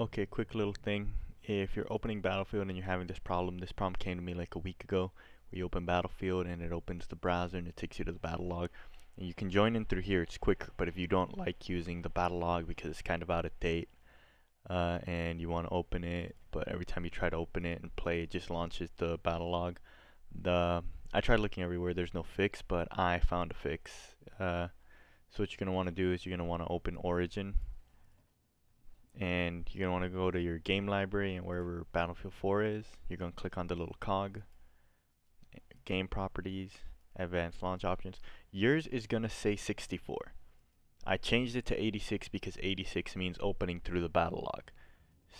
Okay, quick little thing. If you're opening Battlefield and you're having this problem, this problem came to me like a week ago. We open Battlefield and it opens the browser and it takes you to the Battlelog. And you can join in through here, it's quicker. But if you don't like using the Battlelog because it's kind of out of date uh, and you want to open it, but every time you try to open it and play, it just launches the Battlelog. The I tried looking everywhere, there's no fix, but I found a fix. Uh, so what you're going to want to do is you're going to want to open Origin and you're going to want to go to your game library and wherever Battlefield 4 is, you're going to click on the little cog, game properties, advanced launch options. Yours is going to say 64. I changed it to 86 because 86 means opening through the Battlelog.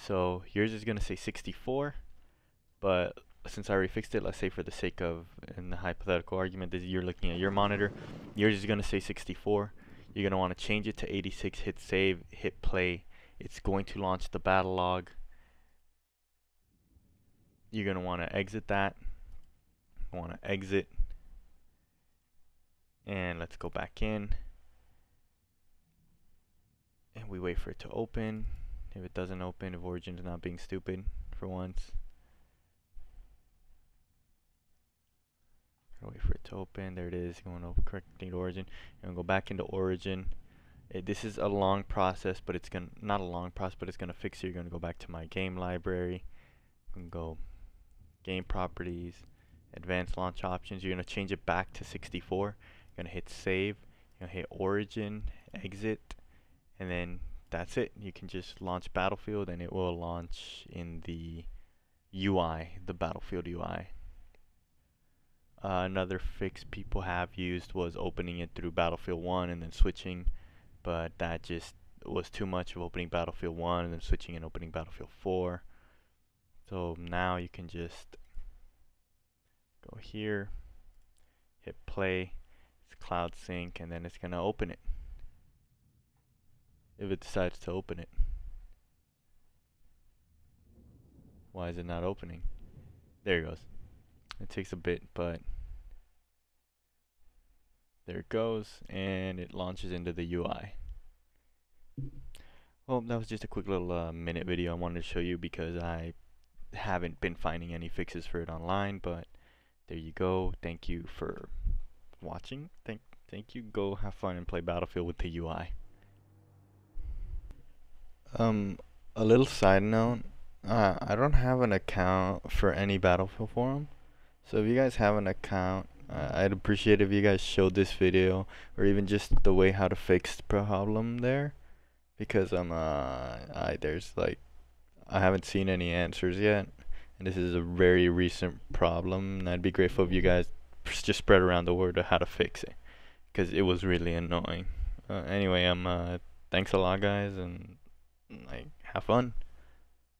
So yours is going to say 64, but since I already fixed it, let's say for the sake of in the hypothetical argument that you're looking at your monitor, yours is going to say 64. You're going to want to change it to 86, hit save, hit play, it's going to launch the Battlelog. You're going to want to exit that. Want to exit. And let's go back in. And we wait for it to open. If it doesn't open, if Origin is not being stupid for once. Wait for it to open. There it is. Going to correcting Origin. And go back into Origin it, this is a long process, but it's gonna not a long process, but it's gonna fix it. You're gonna go back to my game library, and go game properties, advanced launch options. You're gonna change it back to 64. You're gonna hit save. You're gonna hit origin, exit, and then that's it. You can just launch Battlefield, and it will launch in the UI, the Battlefield UI. Uh, another fix people have used was opening it through Battlefield 1 and then switching but that just was too much of opening Battlefield 1 and then switching and opening Battlefield 4. So now you can just go here, hit play, it's Cloud Sync, and then it's going to open it. If it decides to open it. Why is it not opening? There it goes. It takes a bit, but there it goes, and it launches into the UI. Well, that was just a quick little uh, minute video I wanted to show you because I haven't been finding any fixes for it online, but there you go. Thank you for watching. Thank, thank you. Go have fun and play Battlefield with the UI. Um, a little side note. Uh, I don't have an account for any Battlefield forum. So if you guys have an account, uh, I'd appreciate if you guys showed this video or even just the way how to fix the problem there. Because I'm uh I there's like I haven't seen any answers yet. And this is a very recent problem and I'd be grateful if you guys just spread around the word of how to fix it. Because it was really annoying. Uh, anyway I'm uh thanks a lot guys and like have fun